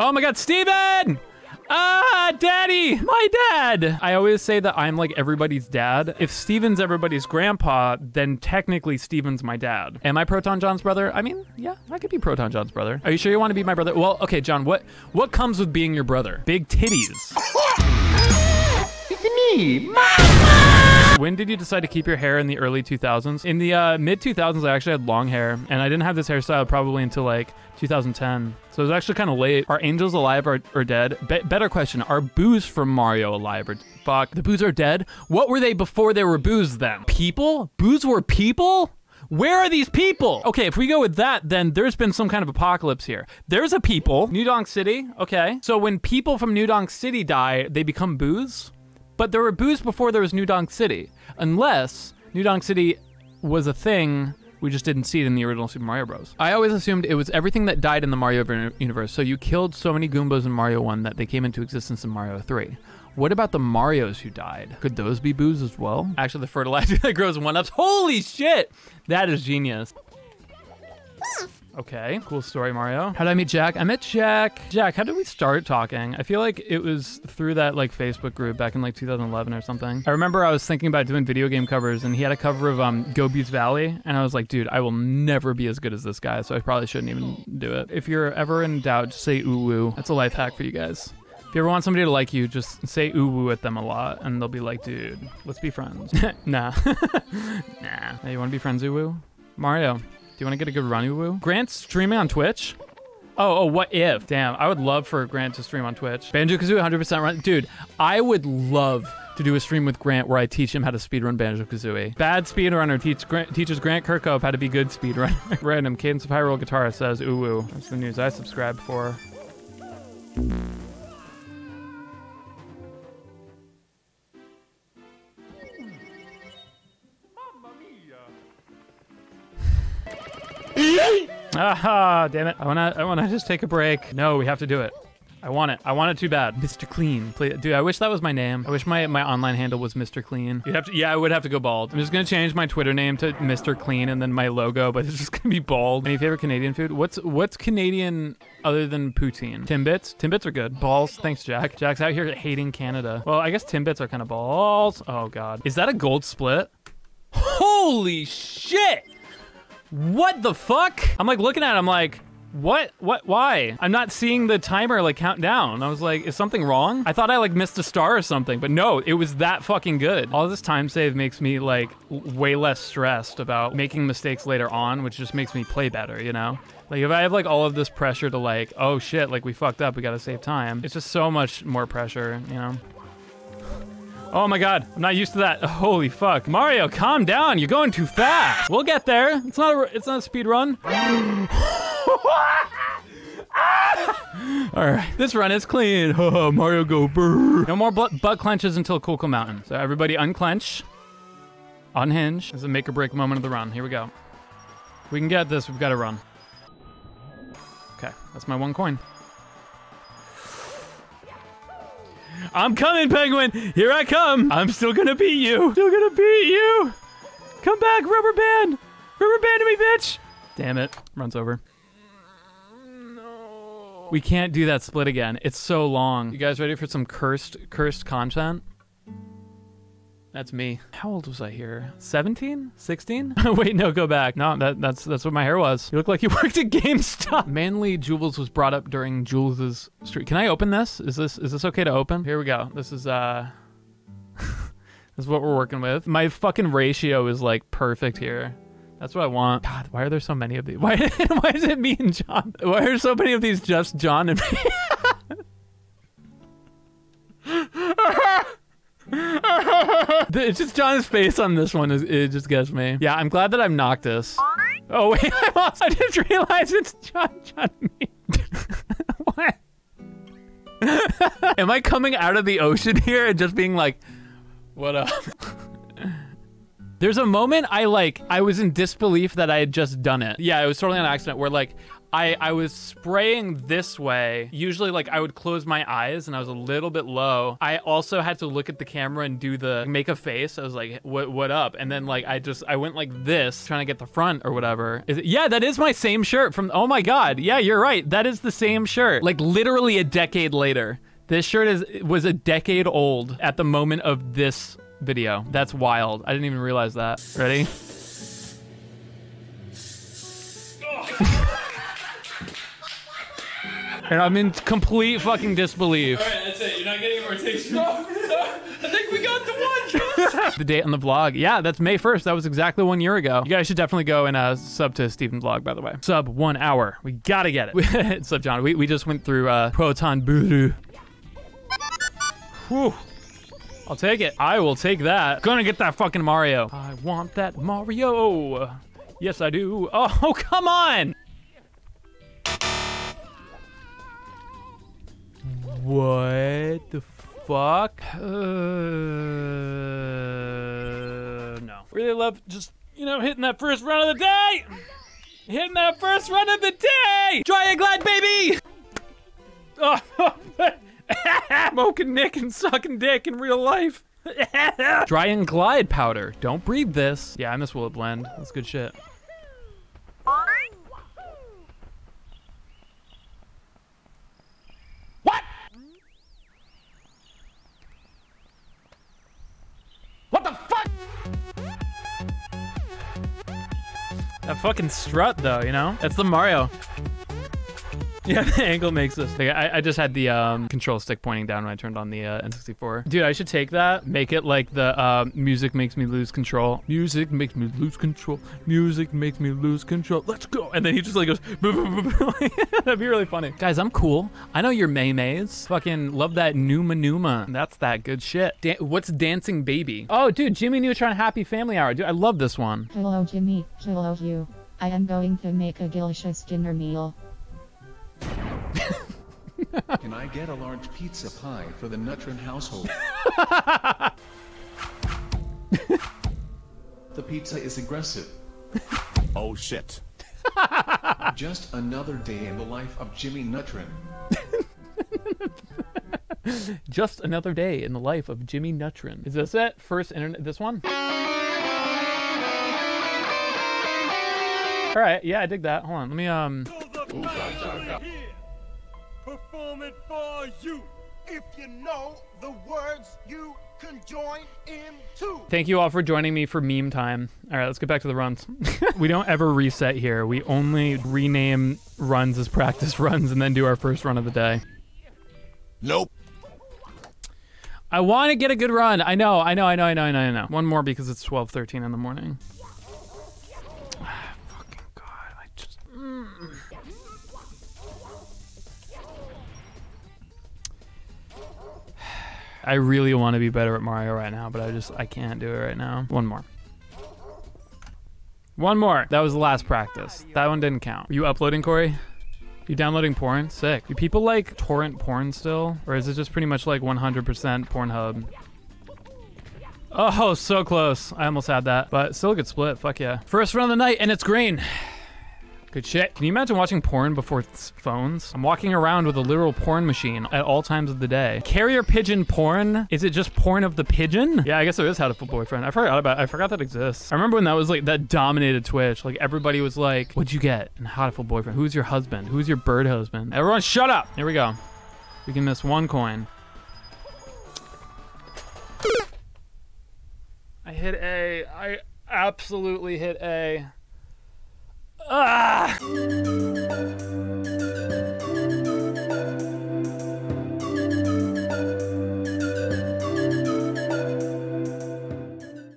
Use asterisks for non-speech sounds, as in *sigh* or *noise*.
Oh my god, Steven! Ah, daddy, my dad. I always say that I'm like everybody's dad. If Steven's everybody's grandpa, then technically Steven's my dad. Am I ProtonJon's brother? I mean, yeah, I could be ProtonJon's brother. Are you sure you want to be my brother? Well, okay, John, what what comes with being your brother? Big titties. *laughs* It's me, When did you decide to keep your hair in the early 2000s? In the uh, mid 2000s, I actually had long hair, and I didn't have this hairstyle probably until like 2010. So it was actually kind of late. Are angels alive or, or dead? Be- better question: Are boos from Mario alive or fuck? The boos are dead. What were they before they were boos? Then people? Boos were people. Where are these people? Okay, if we go with that, then there's been some kind of apocalypse here. There's a people, New Donk City. Okay, so when people from New Donk City die, they become boos. But there were boos before there was New Donk City, unless New Donk City was a thing. We just didn't see it in the original Super Mario Bros. I always assumed it was everything that died in the Mario universe. So you killed so many Goombas in Mario 1 that they came into existence in Mario 3. What about the Marios who died? Could those be boos as well? Actually, the fertilizer *laughs* that grows one ups. Holy shit! That is genius. Hmm. Okay, cool story, Mario. How did I meet Jack? I met Jack. Jack, how did we start talking? I feel like it was through that like Facebook group back in like 2011 or something. I remember I was thinking about doing video game covers, and he had a cover of um Gobi's Valley, and I was like, dude, I will never be as good as this guy, so I probably shouldn't even do it. If you're ever in doubt, just say ooh woo. That's a life hack for you guys. If you ever want somebody to like you, just say ooh woo at them a lot, and they'll be like, dude, let's be friends. *laughs* nah. *laughs* nah. Hey, you want to be friends, ooh woo? Mario, you want to get a good run, ooh woo? Grant's streaming on Twitch? Oh, oh, what if? Damn, I would love for Grant to stream on Twitch. Banjo Kazooie 100% run. Dude, I would love to do a stream with Grant where I teach him how to speedrun Banjo Kazooie. Bad speedrunner teach, Grant, teaches Grant Kirkhope how to be good speedrunner. *laughs* Random Cadence of Hyrule Guitar says, ooh woo. That's the news I subscribe for. Aha, *laughs* damn it. I wanna I wanna just take a break. No, we have to do it. I want it. I want it too bad. Mr. Clean. Please, dude, I wish that was my name. I wish my, my online handle was Mr. Clean. You have to yeah, I would have to go bald. I'm just gonna change my Twitter name to Mr. Clean and then my logo, but *laughs* it's just gonna be bald. Any favorite Canadian food? What's what's Canadian other than poutine? Timbits? Timbits are good. Balls. Thanks, Jack. Jack's out here hating Canada. Well, I guess Timbits are kind of balls. Oh god. Is that a gold split? Holy shit! What the fuck? I'm like looking at it, I'm like, what? What? Why? I'm not seeing the timer like count down. I was like, is something wrong? I thought I like missed a star or something, but no, it was that fucking good. All this time save makes me like way less stressed about making mistakes later on, which just makes me play better, you know? Like if I have like all of this pressure to like, oh shit, like we fucked up, we gotta save time. It's just so much more pressure, you know? Oh my god, I'm not used to that. Holy fuck. Mario, calm down. You're going too fast. We'll get there. It's not a, it's not a speed run. *gasps* All right, this run is clean. *laughs* Mario go brr. No more butt, clenches until Coco Mountain. So everybody unclench, unhinge. This is a make or break moment of the run. Here we go. We can get this, we've got to run. Okay, that's my one coin. I'm coming, Penguin. Here I come. I'm still gonna beat you. Still gonna beat you. Come back, rubber band. Rubber band to me, bitch. Damn it. Runs over. No. We can't do that split again. It's so long. You guys ready for some cursed, cursed content? That's me. How old was I here? 17? 16? *laughs* *laughs* Wait, no, go back. No, that, that's that's what my hair was. You look like you *laughs* worked at GameStop. Manly Jules was brought up during Jules's street. Can I open this? Is this is this okay to open? Here we go. This is uh this is what we're working with. My fucking ratio is like perfect here. That's what I want. God, why are there so many of these? Why, why is it me and John? Why are so many of these just John and me? *laughs* it's just John's face on this one. Is, it just gets me. Yeah, I'm glad that I'm Noctis. Oh wait, *laughs* I, lost, I just realized it's John John *laughs* what? Am I coming out of the ocean here and just being like, what up? There's a moment I like I was in disbelief that I had just done it. Yeah, it was totally an accident where like I, I was spraying this way. Usually, like, I would close my eyes and I was a little bit low. I also had to look at the camera and do the make a face. I was like, what, what up? And then, like, I just, I went like this, trying to get the front or whatever. It, yeah, that is my same shirt from, oh my God. Yeah, you're right. That is the same shirt. Like, literally a decade later. This shirt is was a decade old at the moment of this video. That's wild. I didn't even realize that. Ready? And I'm in complete fucking disbelief. All right, that's it. You're not getting more takes. *laughs* No, I think we got the one. *laughs* the date on the vlog. Yeah, that's May 1st. That was exactly one year ago. You guys should definitely go and uh, sub to Steven's vlog, by the way. Sub one hour. We gotta get it. *laughs* Sub John. We, we just went through uh, Proton Buru. Whew. I'll take it. I will take that. Gonna get that fucking Mario. I want that Mario. Yes, I do. Oh, come on. The fuck? *sighs* Uh, no. Really love just, you know, hitting that first run of the day. Hitting that first run of the day. Dry and glide, baby. Oh, *laughs* smoking Nick and sucking dick in real life. *laughs* Dry and glide powder. Don't breathe this. Yeah, I miss Will It Blend. That's good shit. That fucking strut though, you know? That's the Mario. *laughs* Yeah, the angle makes this. Like, I, I just had the um, control stick pointing down when I turned on the uh, N64. Dude, I should take that, make it like the uh, music makes me lose control. Music makes me lose control. Music makes me lose control. Let's go. And then he just like goes, *laughs* that'd be really funny. Guys, I'm cool. I know you're May Mays. Fucking love that Numa Numa. That's that good shit. Da what's Dancing Baby? Oh, dude, Jimmy Neutron Happy Family Hour. Dude, I love this one. Hello Jimmy, hello you. I am going to make a delicious dinner meal. *laughs* Can I get a large pizza pie for the Neutron household? *laughs* the pizza is aggressive. *laughs* Oh shit. Just another day in the life of Jimmy Neutron. Just another day in the life of Jimmy Neutron. Is this it? First internet, this one? All right, yeah, I dig that. Hold on, let me, um, Perform it for you. If you know the words, you can join in too. thank you all for joining me for meme time. All right, let's get back to the runs. *laughs* we don't ever reset here. We only rename runs as practice *laughs* runs and then do our first run of the day. Nope. I want to get a good run. I know, I know, I know, I know, I know, I know. One more because it's 12, 13 in the morning. I really want to be better at Mario right now, but I just, I can't do it right now. One more. One more. That was the last practice. That one didn't count. Are you uploading, Corey? You downloading porn? Sick. Do people like torrent porn still? Or is it just pretty much like 100% Pornhub? Oh, so close. I almost had that. But still a good split. Fuck yeah. First run of the night, and it's green. Good shit. Can you imagine watching porn before phones? I'm walking around with a literal porn machine at all times of the day. Carrier pigeon porn? Is it just porn of the pigeon? Yeah, I guess there is Hatoful Boyfriend. I forgot about. I forgot that exists. I remember when that was like that dominated Twitch. Like everybody was like, "What'd you get?" And Hatoful Boyfriend. Who's your husband? Who's your bird husband? Everyone, shut up. Here we go. We can miss one coin. I hit A. I absolutely hit A. Ah!